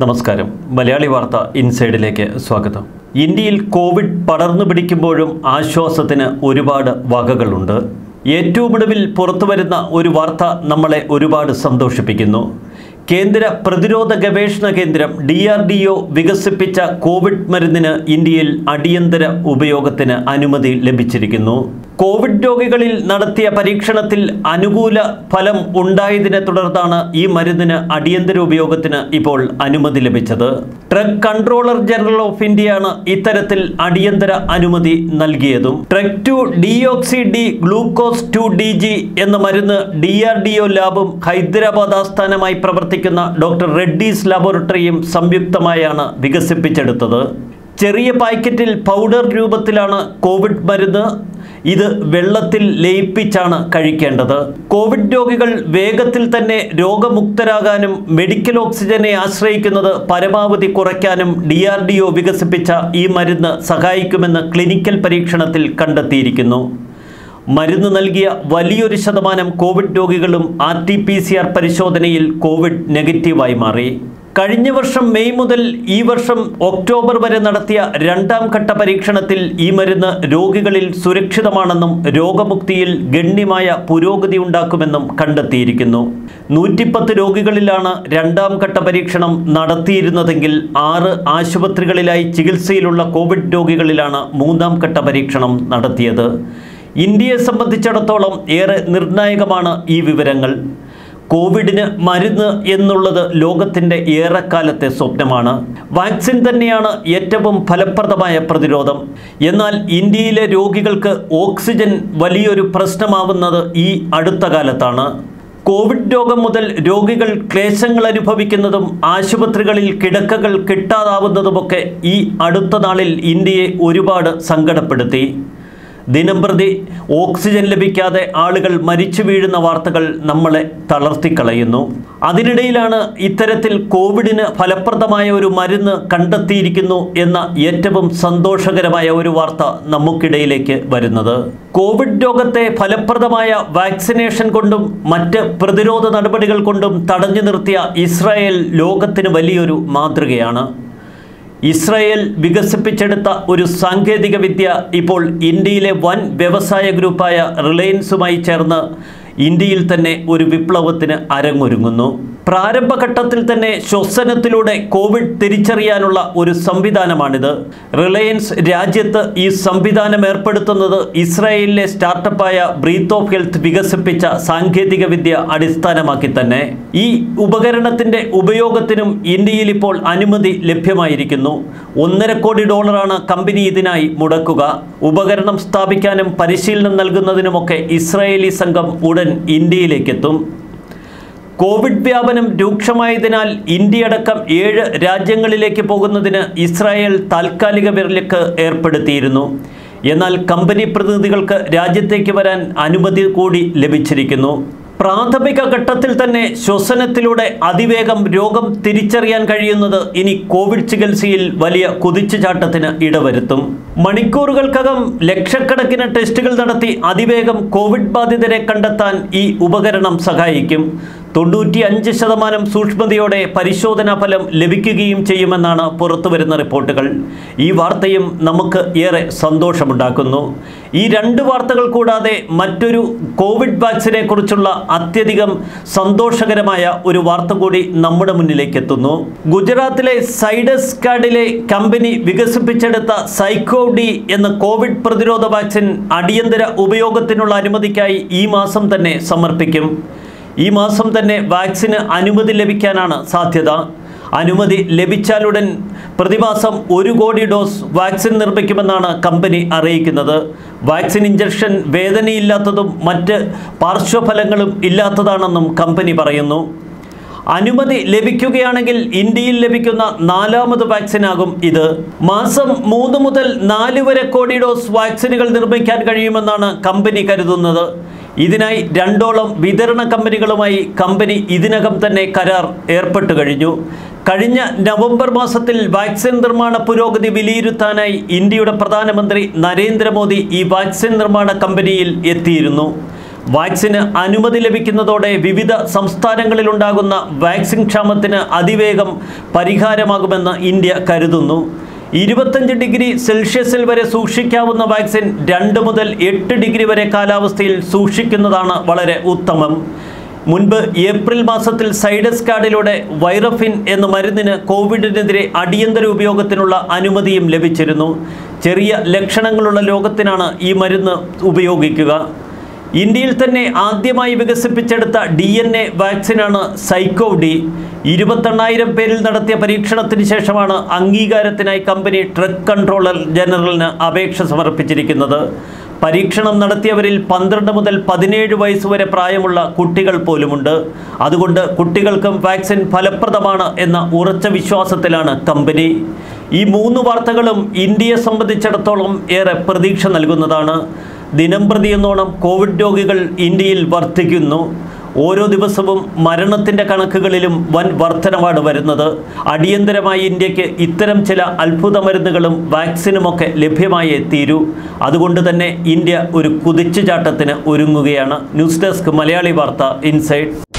നമസ്കാരം. മലയാളി വാർത്ത ഇൻസൈഡിലേക്ക് സ്വാഗതം. ഇന്ത്യയിൽ കോവിഡ് പടർന്നു പിടിക്കുമ്പോഴും ആശ്വാസത്തിന് ഒരുപാട് വകകളുണ്ട്. ഏറ്റവും ഒടുവിൽ പുറത്തു വരുന്ന ഒരു വാർത്ത നമ്മളെ ഒരുപാട് സന്തോഷിപ്പിക്കുന്നു. കേന്ദ്ര പ്രതിരോധ ഗവേഷണ കേന്ദ്രം ഡി ആർ ഡി ഒ വികസിപ്പിച്ച കോവിഡ് മരുന്നിന് ഇന്ത്യയിൽ അടിയന്തര ഉപയോഗത്തിന് അനുമതി ലഭിച്ചിരിക്കുന്നു. കോവിഡ് രോഗികളിൽ നടത്തിയ പരീക്ഷണത്തിൽ അനുകൂല ഫലം ഉണ്ടായതിനെ തുടർന്നാണ് ഈ മരുന്നിന് അടിയന്തര ഉപയോഗത്തിന് ഇപ്പോൾ അനുമതി ലഭിച്ചത്. ഡ്രഗ് കൺട്രോളർ ജനറൽ ഓഫ് ഇന്ത്യയാണ് ഇത്തരത്തിൽ അടിയന്തര അനുമതി നൽകിയതും. Drug two deoxy D glucose two D G എന്ന മരുന്ന് ഡി ആർ ഡി ഒ ലാബും ഹൈദരാബാദ് ആസ്ഥാനമായി പ്രവർത്തിക്കുന്ന ഡോക്ടർ റെഡ്ഡീസ് ലബോറട്ടറിയും സംയുക്തമായാണ് വികസിപ്പിച്ചെടുത്തത്. ചെറിയ പാക്കറ്റിൽ പൗഡർ രൂപത്തിലാണ് കോവിഡ് മരുന്ന്. ഇത് വെള്ളത്തിൽ ലയിപ്പിച്ചാണ് കഴിക്കേണ്ടത്. കോവിഡ് രോഗികൾ വേഗത്തിൽ തന്നെ രോഗമുക്തരാകാനും മെഡിക്കൽ ഓക്സിജനെ ആശ്രയിക്കുന്നത് പരമാവധി കുറയ്ക്കാനും ഡി ആർ ഡി ഒ വികസിപ്പിച്ച ഈ മരുന്ന് സഹായിക്കുമെന്ന് ക്ലിനിക്കൽ പരീക്ഷണത്തിൽ കണ്ടെത്തിയിരിക്കുന്നു. മരുന്ന് നൽകിയ വലിയൊരു ശതമാനം കോവിഡ് രോഗികളും R T P C R പരിശോധനയിൽ കോവിഡ് നെഗറ്റീവായി മാറി. കഴിഞ്ഞ വർഷം മെയ് മുതൽ ഈ വർഷം ഒക്ടോബർ വരെ നടത്തിയ രണ്ടാം ഘട്ട പരീക്ഷണത്തിൽ ഈ മരുന്ന് രോഗികളിൽ സുരക്ഷിതമാണെന്നും രോഗമുക്തിയിൽ ഗണ്യമായ പുരോഗതി ഉണ്ടാക്കുമെന്നും കണ്ടെത്തിയിരിക്കുന്നു. നൂറ്റിപ്പത്ത് രോഗികളിലാണ് രണ്ടാം ഘട്ട പരീക്ഷണം നടത്തിയിരുന്നതെങ്കിൽ ആറ് ആശുപത്രികളിലായി ചികിത്സയിലുള്ള കോവിഡ് രോഗികളിലാണ് മൂന്നാം ഘട്ട പരീക്ഷണം നടത്തിയത്. ഇന്ത്യയെ സംബന്ധിച്ചിടത്തോളം ഏറെ നിർണായകമാണ് ഈ വിവരങ്ങൾ. കോവിഡിന് മരുന്ന് എന്നുള്ളത് ലോകത്തിന്റെ ഏറെക്കാലത്തെ സ്വപ്നമാണ്. വാക്സിൻ തന്നെയാണ് ഏറ്റവും ഫലപ്രദമായ പ്രതിരോധം. എന്നാൽ ഇന്ത്യയിലെ രോഗികൾക്ക് ഓക്സിജൻ വലിയൊരു പ്രശ്നമാവുന്നത് ഈ അടുത്ത കാലത്താണ്. കോവിഡ് രോഗം മുതൽ രോഗികൾ ക്ലേശങ്ങൾ അനുഭവിക്കുന്നതും ആശുപത്രികളിൽ കിടക്കകൾ കിട്ടാതാവുന്നതുമൊക്കെ ഈ അടുത്ത നാളിൽ ഇന്ത്യയെ ഒരുപാട് സങ്കടപ്പെടുത്തി. ദിനംപ്രതി ഓക്സിജൻ ലഭിക്കാതെ ആളുകൾ മരിച്ചു വീഴുന്ന വാർത്തകൾ നമ്മളെ തളർത്തിക്കളയുന്നു. അതിനിടയിലാണ് ഇത്തരത്തിൽ കോവിഡിന് ഫലപ്രദമായ ഒരു മരുന്ന് കണ്ടെത്തിയിരിക്കുന്നു എന്ന ഏറ്റവും സന്തോഷകരമായ ഒരു വാർത്ത നമുക്കിടയിലേക്ക് വരുന്നത്. കോവിഡ് രോഗത്തെ ഫലപ്രദമായ വാക്സിനേഷൻ കൊണ്ടും മറ്റ് പ്രതിരോധ നടപടികൾ കൊണ്ടും തടഞ്ഞു നിർത്തിയ ഇസ്രായേൽ ലോകത്തിന് വലിയൊരു മാതൃകയാണ്. ഇസ്രായേൽ വികസിപ്പിച്ചെടുത്ത ഒരു സാങ്കേതിക വിദ്യ ഇപ്പോൾ ഇന്ത്യയിലെ വൻ വ്യവസായ ഗ്രൂപ്പായ റിലയൻസുമായി ചേർന്ന് ഇന്ത്യയിൽ തന്നെ ഒരു വിപ്ലവത്തിന് അരങ്ങൊരുങ്ങുന്നു. പ്രാരംഭഘട്ടത്തിൽ തന്നെ ശ്വസനത്തിലൂടെ കോവിഡ് തിരിച്ചറിയാനുള്ള ഒരു സംവിധാനമാണിത്. റിലയൻസ് രാജ്യത്ത് ഈ സംവിധാനം ഏർപ്പെടുത്തുന്നത് ഇസ്രായേലിലെ സ്റ്റാർട്ടപ്പായ ബ്രീത്ത് ഓഫ് ഹെൽത്ത് വികസിപ്പിച്ച സാങ്കേതിക വിദ്യ അടിസ്ഥാനമാക്കി തന്നെ. ഈ ഉപകരണത്തിന്റെ ഉപയോഗത്തിനും ഇന്ത്യയിൽ ഇപ്പോൾ അനുമതി ലഭ്യമായിരിക്കുന്നു. ഒന്നര കോടി ഡോളറാണ് കമ്പനി ഇതിനായി മുടക്കുക. ഉപകരണം സ്ഥാപിക്കാനും പരിശീലനം നൽകുന്നതിനുമൊക്കെ ഇസ്രായേലി സംഘം ഉടൻ ഇന്ത്യയിലേക്കെത്തും. കോവിഡ് വ്യാപനം രൂക്ഷമായതിനാൽ ഇന്ത്യയടക്കം ഏഴ് രാജ്യങ്ങളിലേക്ക് പോകുന്നതിന് ഇസ്രായേൽ താൽക്കാലിക വിരലക്ക് ഏർപ്പെടുത്തിയിരുന്നു. എന്നാൽ കമ്പനി പ്രതിനിധികൾക്ക് രാജ്യത്തേക്ക് വരാൻ അനുമതി കൂടി ലഭിച്ചിരിക്കുന്നു. പ്രാഥമിക ഘട്ടത്തിൽ തന്നെ ശ്വസനത്തിലൂടെ അതിവേഗം രോഗം തിരിച്ചറിയാൻ കഴിയുന്നത് ഇനി കോവിഡ് ചികിത്സയിൽ വലിയ കുതിച്ചുചാട്ടത്തിന് ഇടവരുത്തും. മണിക്കൂറുകൾക്കകം ലക്ഷക്കണക്കിന് ടെസ്റ്റുകൾ നടത്തി അതിവേഗം കോവിഡ് ബാധിതരെ കണ്ടെത്താൻ ഈ ഉപകരണം സഹായിക്കും. തൊണ്ണൂറ്റി അഞ്ച് ശതമാനം സൂക്ഷ്മതയോടെ പരിശോധനാ ഫലം ലഭിക്കുകയും ചെയ്യുമെന്നാണ് പുറത്തുവരുന്ന റിപ്പോർട്ടുകൾ. ഈ വാർത്തയും നമുക്ക് ഏറെ സന്തോഷമുണ്ടാക്കുന്നു. ഈ രണ്ട് വാർത്തകൾ കൂടാതെ മറ്റൊരു കോവിഡ് വാക്സിനെ കുറിച്ചുള്ള അത്യധികം സന്തോഷകരമായ ഒരു വാർത്ത കൂടി നമ്മുടെ മുന്നിലേക്ക് എത്തുന്നു. ഗുജറാത്തിലെ സൈഡസ് കാർഡിലെ കമ്പനി വികസിപ്പിച്ചെടുത്ത സൈക്കോ ഡി എന്ന കോവിഡ് പ്രതിരോധ വാക്സിൻ അടിയന്തര ഉപയോഗത്തിനുള്ള അനുമതിക്കായി ഈ മാസം തന്നെ സമർപ്പിക്കും. ഈ മാസം തന്നെ വാക്സിന് അനുമതി ലഭിക്കാനാണ് സാധ്യത. അനുമതി ലഭിച്ചാലുടൻ പ്രതിമാസം ഒരു കോടി ഡോസ് വാക്സിൻ നിർമ്മിക്കുമെന്നാണ് കമ്പനി അറിയിക്കുന്നത്. വാക്സിൻ ഇഞ്ചക്ഷൻ വേദനയില്ലാത്തതും മറ്റ് പാർശ്വഫലങ്ങളും ഇല്ലാത്തതാണെന്നും കമ്പനി പറയുന്നു. അനുമതി ലഭിക്കുകയാണെങ്കിൽ ഇന്ത്യയിൽ ലഭിക്കുന്ന നാലാമത് വാക്സിനാകും ഇത്. മാസം മൂന്ന് മുതൽ നാല് വരെ കോടി ഡോസ് വാക്സിനുകൾ നിർമ്മിക്കാൻ കഴിയുമെന്നാണ് കമ്പനി കരുതുന്നത്. ഇതിനായി രണ്ടോളം വിതരണ കമ്പനികളുമായി കമ്പനി ഇതിനകം തന്നെ കരാർ ഏർപ്പെട്ടു കഴിഞ്ഞു. കഴിഞ്ഞ നവംബർ മാസത്തിൽ വാക്സിൻ നിർമ്മാണ പുരോഗതി വിലയിരുത്താനായി ഇന്ത്യയുടെ പ്രധാനമന്ത്രി നരേന്ദ്രമോദി ഈ വാക്സിൻ നിർമ്മാണ കമ്പനിയിൽ എത്തിയിരുന്നു. വാക്സിന് അനുമതി ലഭിക്കുന്നതോടെ വിവിധ സംസ്ഥാനങ്ങളിലുണ്ടാകുന്ന വാക്സിൻ ക്ഷാമത്തിന് അതിവേഗം പരിഹാരമാകുമെന്ന് ഇന്ത്യ കരുതുന്നു. ഇരുപത്തഞ്ച് ഡിഗ്രി സെൽഷ്യസിൽ വരെ സൂക്ഷിക്കാവുന്ന വാക്സിൻ രണ്ട് മുതൽ എട്ട് ഡിഗ്രി വരെ കാലാവസ്ഥയിൽ സൂക്ഷിക്കുന്നതാണ് വളരെ ഉത്തമം. മുൻപ് ഏപ്രിൽ മാസത്തിൽ സൈഡസ് കാർഡിലൂടെ വൈറഫിൻ എന്ന മരുന്നിന് കോവിഡിനെതിരെ അടിയന്തര ഉപയോഗത്തിനുള്ള അനുമതിയും ലഭിച്ചിരുന്നു. ചെറിയ ലക്ഷണങ്ങളുള്ള ലോകത്തിനാണ് ഈ മരുന്ന് ഉപയോഗിക്കുക. ഇന്ത്യയിൽ തന്നെ ആദ്യമായി വികസിപ്പിച്ചെടുത്ത ഡി എൻ എ വാക്സിനാണ് സൈക്കോ ഡി. ഇരുപത്തെണ്ണായിരം പേരിൽ നടത്തിയ പരീക്ഷണത്തിന് ശേഷമാണ് അംഗീകാരത്തിനായി കമ്പനി ട്രക്ക് കൺട്രോളർ ജനറലിന് അപേക്ഷ സമർപ്പിച്ചിരിക്കുന്നത്. പരീക്ഷണം നടത്തിയവരിൽ പന്ത്രണ്ട് മുതൽ പതിനേഴ് വയസ്സ് വരെ പ്രായമുള്ള കുട്ടികൾ പോലുമുണ്ട്. അതുകൊണ്ട് കുട്ടികൾക്കും വാക്സിൻ ഫലപ്രദമാണ് എന്ന ഉറച്ച വിശ്വാസത്തിലാണ് കമ്പനി. ഈ മൂന്ന് വാർത്തകളും ഇന്ത്യയെ സംബന്ധിച്ചിടത്തോളം ഏറെ പ്രതീക്ഷ നൽകുന്നതാണ്. ദിനം പ്രതിയെന്നോണം കോവിഡ് രോഗികൾ ഇന്ത്യയിൽ വർദ്ധിക്കുന്നു. ഓരോ ദിവസവും മരണത്തിന്റെ കണക്കുകളിലും വൻ വർധനമാണ് വരുന്നത്. അടിയന്തരമായി ഇന്ത്യയ്ക്ക് ഇത്തരം ചില അത്ഭുത മരുന്നുകളും വാക്സിനുമൊക്കെ ലഭ്യമായേ തീരൂ. അതുകൊണ്ട് തന്നെ ഇന്ത്യ ഒരു കുതിച്ചുചാട്ടത്തിന് ഒരുങ്ങുകയാണ്. ന്യൂസ് ഡെസ്ക് മലയാളി വാർത്ത ഇൻസൈഡ്.